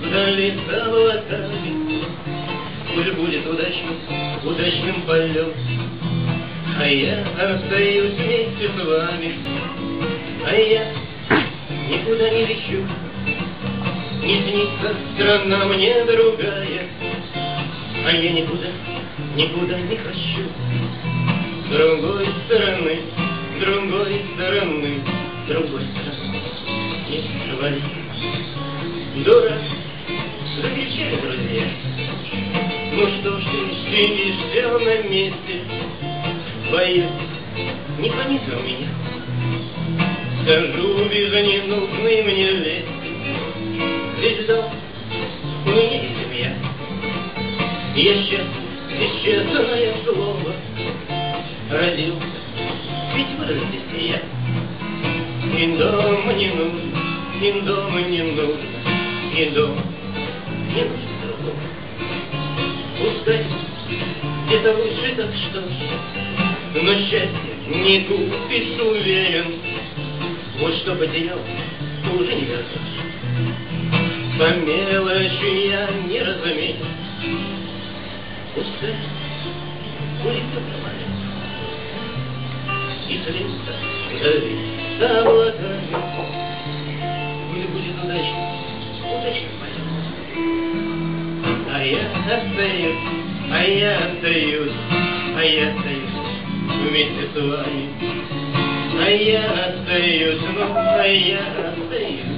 вдали за облаками. Пусть будет удачным, удачным полет, А я остаюсь вместе с вами. А я никуда не лечу, Не снится страна мне другая, А я никуда, никуда не хочу. С другой стороны, с другой стороны, с другой стороны, не говори. Дура, закричали друзья. Ну что ж ты сидишь все на месте, Боюсь, не понизил меня. Скажу без ненужной мне вести, Ведь дом у меня и семья. Я счастлив, исчезное слово, Родился, ведь вырастет я. И дома не нужно, и дома не нужно, и дома не нужно другого. Пускай где-то лучше так что ж, но счастье не купишь, уверен. Вот что потерял, уже не вернешь. По мелочи я не разумею. Пускай будет добровольно. И слиться вдали за облаками. Я остаюсь, а я остаюсь, а я остаюсь вместе с вами. А я остаюсь, ну, а я остаюсь.